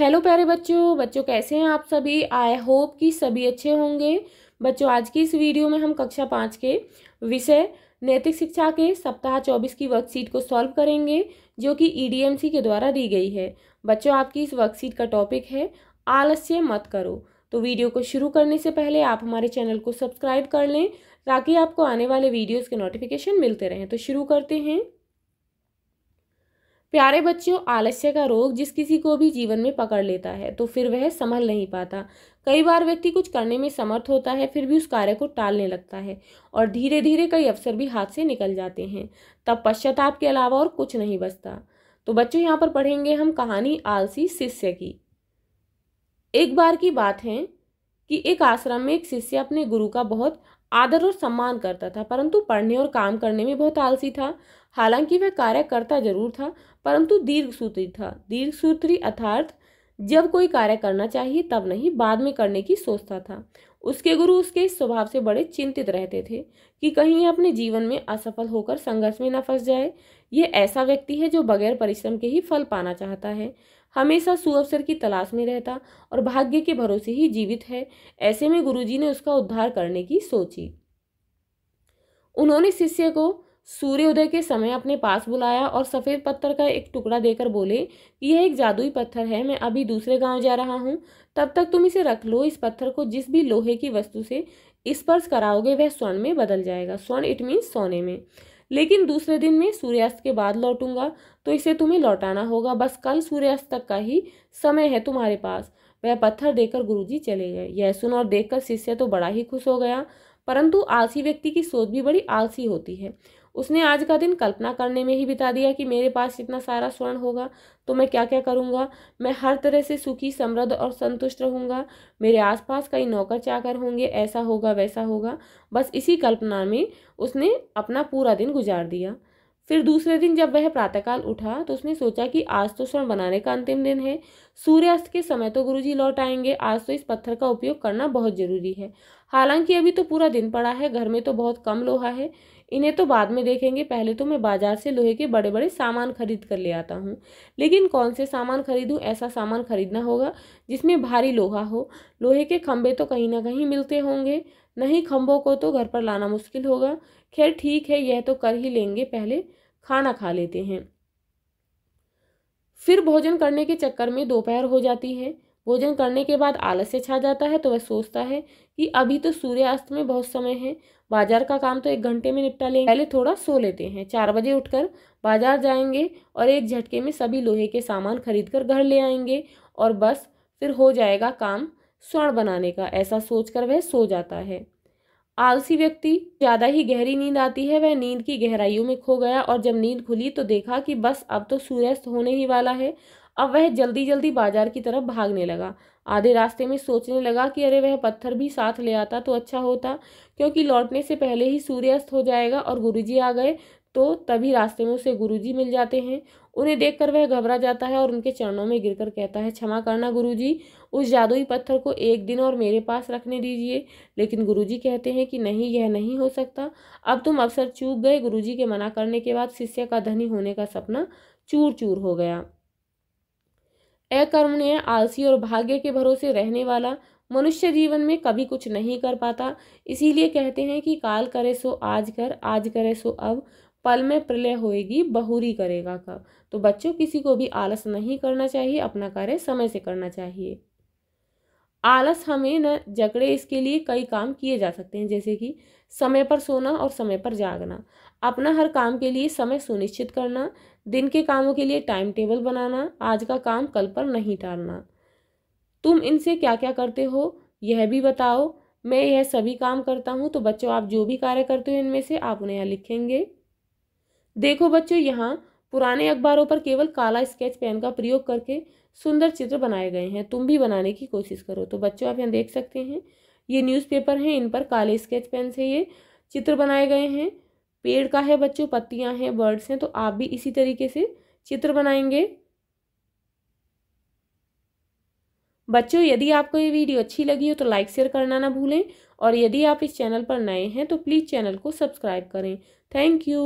Hello प्यारे बच्चों बच्चों कैसे हैं आप सभी? आई होप कि सभी अच्छे होंगे। बच्चों, आज की इस वीडियो में हम कक्षा पाँच के विषय, नैतिक शिक्षा के सप्ताह चौबीस की वर्कशीट को सॉल्व करेंगे, जो कि ईडीएमसी के द्वारा दी गई है। बच्चों, आपकी इस वर्कशीट का टॉपिक है, आलस्य मत करो। तो वीडियो को शुरू करने से पहले आप हमारे चैनल को सब्सक्राइब कर लें, ताकि आपको आने वाले वीडियोज़ के नोटिफिकेशन मिलते रहें। तो शुरू करते हैं। प्यारे बच्चों आलस्य का रोग जिस किसी को भी जीवन में पकड़ लेता है तो फिर वह संभल नहीं पाता। कई बार व्यक्ति कुछ करने में समर्थ होता है, फिर भी उस कार्य को टालने लगता है और धीरे धीरे कई अवसर भी हाथ से निकल जाते हैं। तब पश्चाताप के अलावा और कुछ नहीं बचता। तो बच्चों, यहाँ पर पढ़ेंगे हम कहानी आलसी शिष्य की। एक बार की बात है कि एक आश्रम में एक शिष्य अपने गुरु का बहुत आदर और सम्मान करता था, परंतु पढ़ने और काम करने में बहुत आलसी था। हालाँकि वह कार्य करता ज़रूर था, परंतु दीर्घ सूत्री था। दीर्घ सूत्री अर्थात, जब कोई कार्य करना चाहिए, तब नहीं, बाद में करने की सोचता था। उसके गुरु उसके इस स्वभाव से बड़े चिंतित रहते थे कि कहीं अपने जीवन में असफल होकर संघर्ष में न फंस जाए। ये ऐसा व्यक्ति है जो बगैर परिश्रम के ही फल पाना चाहता है। हमेशा सुअवसर की तलाश में रहता और भाग्य के भरोसे ही जीवित है, ऐसे में गुरुजी ने उसका उद्धार करने की सोची। उन्होंने शिष्य को सूर्योदय के समय अपने पास बुलाया और सफ़ेद पत्थर का एक टुकड़ा देकर बोले, यह एक जादुई पत्थर है, मैं अभी दूसरे गाँव जा रहा हूँ। तब तक तुम इसे रख लो, इस पत्थर को जिस भी लोहे की वस्तु से स्पर्श कराओगे, वह स्वर्ण में बदल जाएगा। स्वर्ण इट मीन्स सोने में। लेकिन दूसरे दिन में सूर्यास्त के बाद लौटूँगा तो इसे तुम्हें लौटाना होगा। बस कल सूर्यास्त तक का ही समय है तुम्हारे पास वह पत्थर देकर गुरुजी चले गए। यह सुन और देखकर शिष्य तो बड़ा ही खुश हो गया, परंतु आलसी व्यक्ति की सोच भी बड़ी आलसी होती है। उसने आज का दिन कल्पना करने में ही बिता दिया कि मेरे पास इतना सारा स्वर्ण होगा तो मैं क्या क्या करूँगा? मैं हर तरह से सुखी, समृद्ध और संतुष्ट रहूँगा। मेरे आसपास कई नौकर चाकर होंगे, ऐसा होगा, वैसा होगा। बस इसी कल्पना में उसने अपना पूरा दिन गुजार दिया। फिर दूसरे दिन जब वह प्रातःकाल उठा तो उसने सोचा कि आज तो स्वर्ण बनाने का अंतिम दिन है। सूर्यास्त के समय तो गुरुजी लौट आएँगे। आज तो इस पत्थर का उपयोग करना बहुत ज़रूरी है। हालाँकि अभी तो पूरा दिन पड़ा है, घर में तो बहुत कम लोहा है। इन्हें तो बाद में देखेंगे। पहले तो मैं बाज़ार से लोहे के बड़े बड़े सामान खरीद कर ले आता हूँ। लेकिन कौन से सामान खरीदूँ? ऐसा सामान खरीदना होगा जिसमें भारी लोहा हो। लोहे के खंभे तो कहीं ना कहीं मिलते होंगे। नहीं खंभों को तो घर पर लाना मुश्किल होगा। खैर, ठीक है, यह तो कर ही लेंगे, पहले खाना खा लेते हैं। फिर भोजन करने के चक्कर में दोपहर हो जाती है। भोजन करने के बाद आलस्य छा जाता है तो वह सोचता है कि अभी तो सूर्यास्त में बहुत समय है। बाज़ार का काम तो एक घंटे में निपटा लेंगे। पहले थोड़ा सो लेते हैं। चार बजे उठकर बाज़ार जाएँगे और एक झटके में सभी लोहे के सामान खरीद कर घर ले आएँगे और बस, फिर हो जाएगा काम। स्वर्ण बनाने का, ऐसा सोचकर वह सो जाता है। आलसी व्यक्ति, ज़्यादा ही गहरी नींद आती है, वह नींद की गहराइयों में खो गया और जब नींद खुली तो देखा कि बस अब तो सूर्यास्त होने ही वाला है। अब वह जल्दी जल्दी बाज़ार की तरफ़ भागने लगा। आधे रास्ते में सोचने लगा कि अरे, वह पत्थर भी साथ ले आता तो अच्छा होता, क्योंकि लौटने से पहले ही सूर्यास्त हो जाएगा और गुरुजी आ गए तो तभी रास्ते में उसे गुरुजी मिल जाते हैं। उन्हें देखकर वह घबरा जाता है और उनके चरणों में गिरकर कहता है, क्षमा करना गुरुजी, उस जादुई पत्थर को एक दिन और मेरे पास रखने दीजिए। लेकिन गुरुजी कहते हैं कि नहीं, यह नहीं हो सकता। अब तुम अवसर चूक गए। गुरुजी के मना करने के बाद शिष्य का धनी होने का सपना चूर चूर हो गया। अकर्मण्य, आलसी और भाग्य के भरोसे रहने वाला मनुष्य जीवन में कभी कुछ नहीं कर पाता। इसीलिए कहते हैं कि काल करे सो आज कर, आज करे सो अब। पल में प्रलय होएगी, बहुरी करेगा कब तो बच्चों, किसी को भी आलस नहीं करना चाहिए, अपना कार्य समय से करना चाहिए। आलस हमें न जकड़े, इसके लिए कई काम किए जा सकते हैं, जैसे कि समय पर सोना और समय पर जागना। अपना हर काम के लिए समय सुनिश्चित करना, दिन के कामों के लिए टाइम टेबल बनाना, आज का काम कल पर नहीं टालना। तुम इनसे क्या क्या करते हो, यह भी बताओ। मैं यह सभी काम करता हूँ तो बच्चों, आप जो भी कार्य करते हो इनमें से आप उन्हें यहाँ लिखेंगे। देखो बच्चों, यहाँ पुराने अखबारों पर केवल काला स्केच पेन का प्रयोग करके सुंदर चित्र बनाए गए हैं। तुम भी बनाने की कोशिश करो। तो बच्चों, आप यहाँ देख सकते हैं, ये न्यूज़पेपर हैं, इन पर काले स्केच पेन से ये चित्र बनाए गए हैं। पेड़ का है बच्चों, पत्तियाँ हैं बर्ड्स हैं तो आप भी इसी तरीके से चित्र बनाएँगे। बच्चों, यदि आपको ये वीडियो अच्छी लगी हो तो लाइक शेयर करना ना भूलें और यदि आप इस चैनल पर नए हैं तो प्लीज़ चैनल को सब्सक्राइब करें। Thank you